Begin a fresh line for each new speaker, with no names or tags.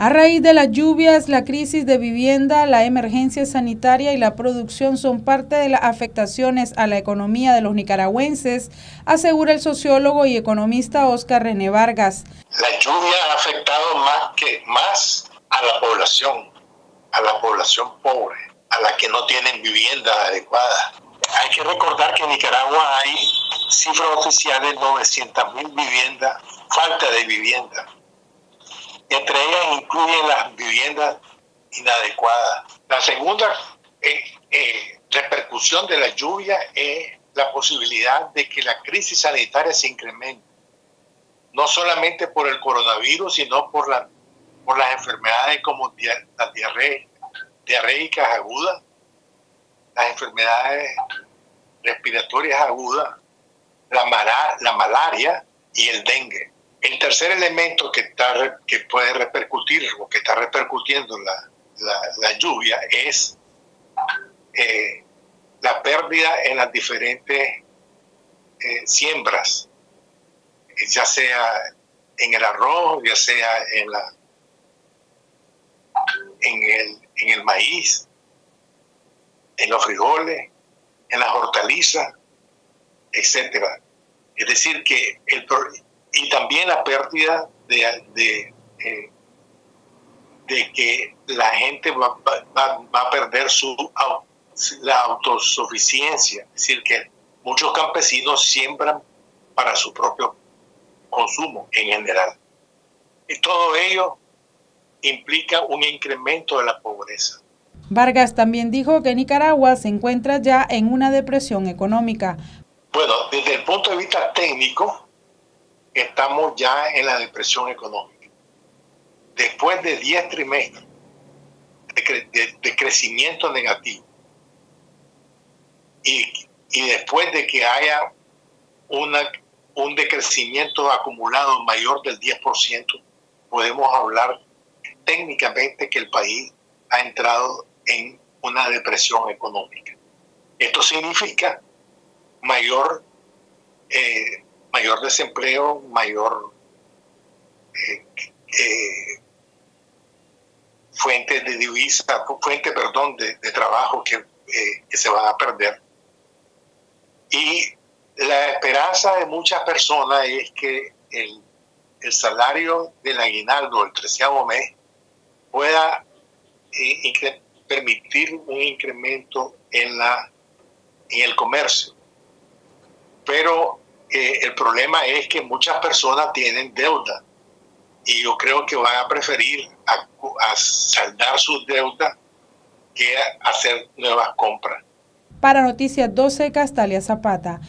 A raíz de las lluvias, la crisis de vivienda, la emergencia sanitaria y la producción son parte de las afectaciones a la economía de los nicaragüenses, asegura el sociólogo y economista Oscar René Vargas.
La lluvia ha afectado más que más a la población, a la población pobre, a la que no tienen vivienda adecuada. Hay que recordar que en Nicaragua hay cifras oficiales de 900 mil viviendas, falta de vivienda incluyen las viviendas inadecuadas. La segunda eh, eh, repercusión de la lluvia es la posibilidad de que la crisis sanitaria se incremente, no solamente por el coronavirus, sino por, la, por las enfermedades como las diarreicas agudas, las enfermedades respiratorias agudas, la, la malaria y el dengue. El tercer elemento que, está, que puede repercutir o que está repercutiendo la, la, lluvia es eh, la pérdida en las diferentes eh, siembras, ya sea en el arroz, ya sea en, la, en, el, en el maíz, en los frijoles, en las hortalizas, etcétera. Es decir, que el, y también la pérdida de, de, eh, de que la gente va, va, a perder su la autosuficiencia, es decir, que muchos campesinos siembran para su propio consumo en general. Y todo ello implica un incremento de la pobreza.
Vargas también dijo que Nicaragua se encuentra ya en una depresión económica.
Bueno, desde el punto de vista técnico, estamos ya en la depresión económica. Después de 10 trimestres de, crecimiento negativo y, después de que haya un decrecimiento acumulado mayor del 10%, podemos hablar técnicamente que el país ha entrado en una depresión económica. Esto significa mayor eh, mayor desempleo, mayor eh, eh, fuente de divisa, fuente, perdón, de, trabajo que, eh, que, se van a perder. Y la esperanza de muchas personas es que el, el salario del aguinaldo, el treceavo mes, pueda permitir un incremento en, la, en el comercio. Pero el problema es que muchas personas tienen deuda y yo creo que van a preferir a, saldar sus deudas que hacer nuevas compras.
Para Noticias 12, Castalia Zapata.